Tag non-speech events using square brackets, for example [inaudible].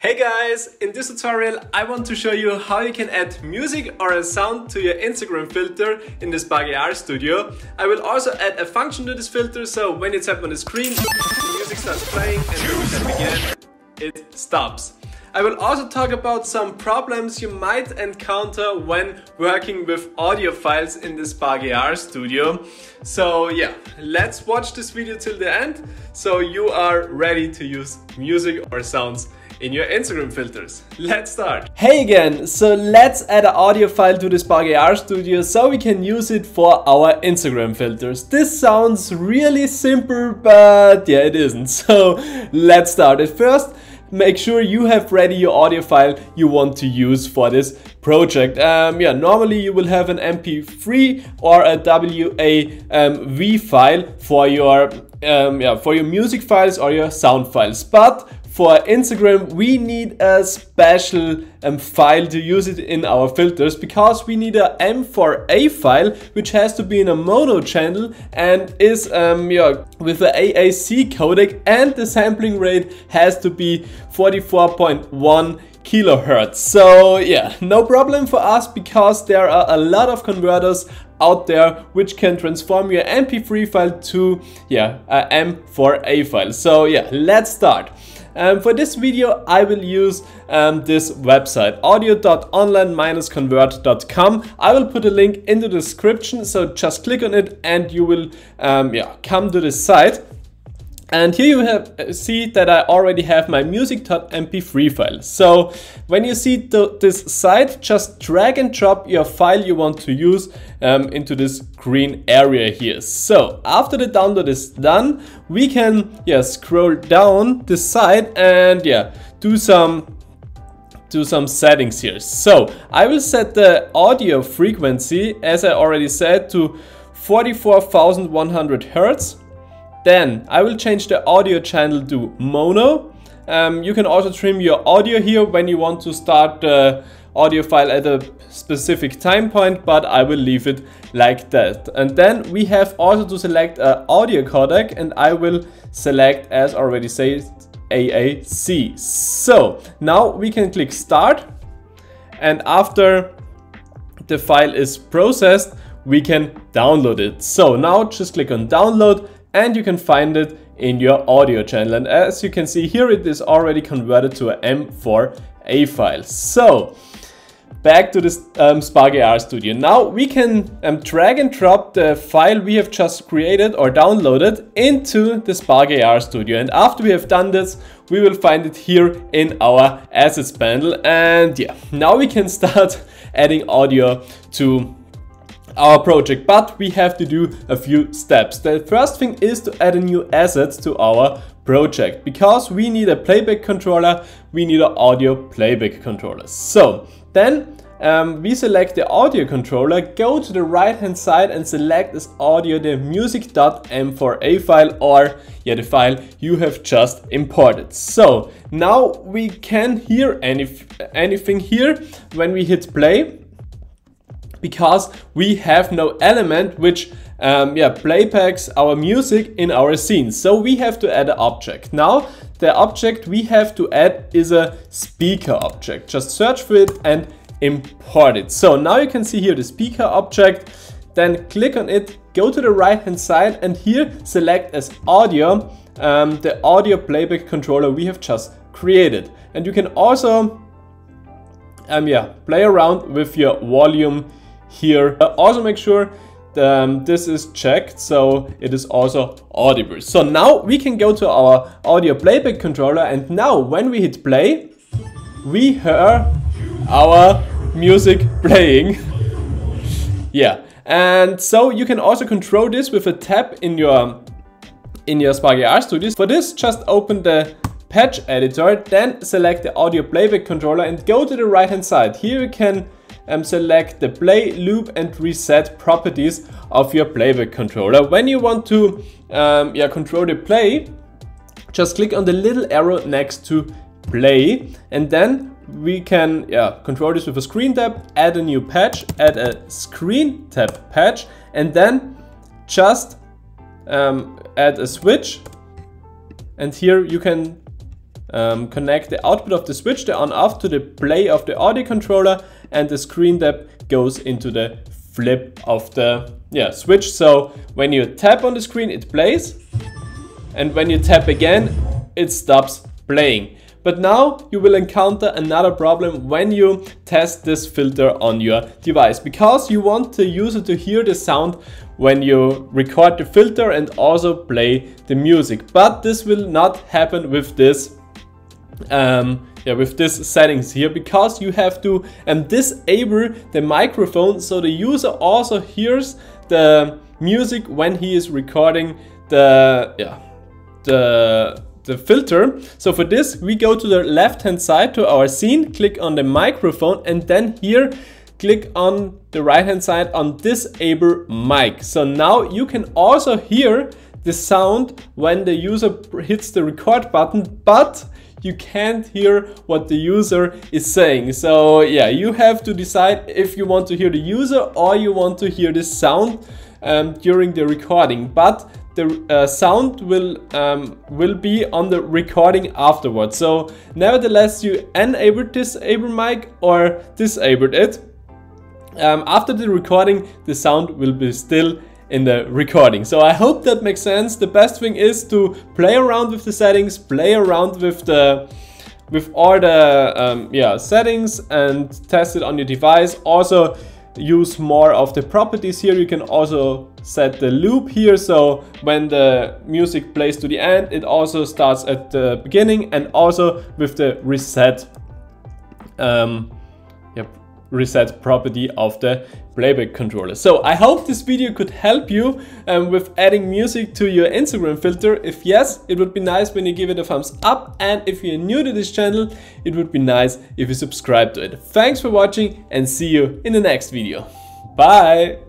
Hey guys, in this tutorial I want to show you how you can add music or a sound to your Instagram filter in Spark AR Studio. I will also add a function to this filter so when you tap on the screen, the music starts playing and when you tap again, it stops. I will also talk about some problems you might encounter when working with audio files in Spark AR Studio. So yeah, let's watch this video till the end so you are ready to use music or sounds in your Instagram filters. Let's start. Hey again, so let's add an audio file to the Spark AR Studio so we can use it for our Instagram filters. This sounds really simple, but yeah, it isn't. [laughs] So let's start. At first, make sure you have ready your audio file you want to use for this project. Um, yeah, normally you will have an MP3 or a WAV file for your um, yeah for your music files or your sound files, but for Instagram, we need a special um, file to use it in our filters because we need a M4A file which has to be in a mono channel and is um, yeah, with the AAC codec and the sampling rate has to be 44.1 kilohertz. So yeah, no problem for us because there are a lot of converters out there which can transform your MP3 file to yeah, a M4A file. So yeah, let's start. Um, for this video, I will use um, this website, audio.online-convert.com. I will put a link in the description, so just click on it and you will um, yeah, come to this site. And here you have uh, see that I already have my music.mp3 file. So when you see the, this site, just drag and drop your file you want to use um, into this green area here. So after the download is done, we can yeah, scroll down the site and yeah, do some do some settings here. So I will set the audio frequency, as I already said, to 44,100 Hertz. Then I will change the audio channel to mono. Um, you can also trim your audio here when you want to start the audio file at a specific time point, but I will leave it like that. And then we have also to select an audio codec and I will select, as already said, AAC. So now we can click start and after the file is processed, we can download it. So now just click on download and you can find it in your audio channel. And as you can see here, it is already converted to an M4A file. So back to this um, Spark AR Studio. Now we can um, drag and drop the file we have just created or downloaded into the Spark AR Studio. And after we have done this, we will find it here in our assets panel. And yeah, now we can [laughs] start adding audio to our project, but we have to do a few steps. The first thing is to add a new asset to our project because we need a playback controller, we need an audio playback controller. So then um, we select the audio controller, go to the right hand side and select as audio the music.m4a file or yeah, the file you have just imported. So now we can hear any, anything here when we hit play because we have no element which um, yeah, playbacks our music in our scene. So we have to add an object. Now the object we have to add is a speaker object. Just search for it and import it. So now you can see here the speaker object. Then click on it, go to the right hand side and here select as audio um, the audio playback controller we have just created. And you can also um, yeah, play around with your volume here. Uh, also make sure um, this is checked so it is also audible. So now we can go to our audio playback controller and now when we hit play we hear our music [laughs] playing. yeah and so you can also control this with a tab in your in your Spark AR Studio. For this just open the patch editor then select the audio playback controller and go to the right hand side. Here you can um, select the play, loop and reset properties of your playback controller. When you want to um, yeah, control the play, just click on the little arrow next to play and then we can yeah, control this with a screen tap, add a new patch, add a screen tap patch and then just um, add a switch and here you can um, connect the output of the switch, the on off to the play of the audio controller and the screen depth goes into the flip of the yeah, switch. So when you tap on the screen, it plays. And when you tap again, it stops playing. But now you will encounter another problem when you test this filter on your device because you want the user to hear the sound when you record the filter and also play the music. But this will not happen with this um, yeah, with this settings here because you have to um, disable the microphone so the user also hears the music when he is recording the yeah the the filter. So for this we go to the left hand side to our scene, click on the microphone and then here click on the right hand side on disable mic. So now you can also hear the sound when the user hits the record button but you can't hear what the user is saying. So yeah, you have to decide if you want to hear the user or you want to hear the sound um, during the recording. But the uh, sound will um, will be on the recording afterwards. So nevertheless, you enable disable mic or disabled it. Um, after the recording, the sound will be still in the recording. So I hope that makes sense. The best thing is to play around with the settings, play around with the with all the um, yeah settings and test it on your device. Also use more of the properties here. You can also set the loop here. So when the music plays to the end, it also starts at the beginning and also with the reset um, reset property of the playback controller. So I hope this video could help you um, with adding music to your Instagram filter. If yes, it would be nice when you give it a thumbs up. And if you're new to this channel, it would be nice if you subscribe to it. Thanks for watching and see you in the next video. Bye!